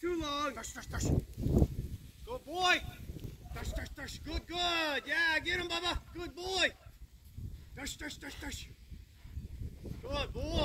Too long. Tush, tush, tush. Good boy. Tush, tush, tush. Good, good. Yeah, get him, Bubba. Good boy. Tush, tush, tush, tush. Good boy.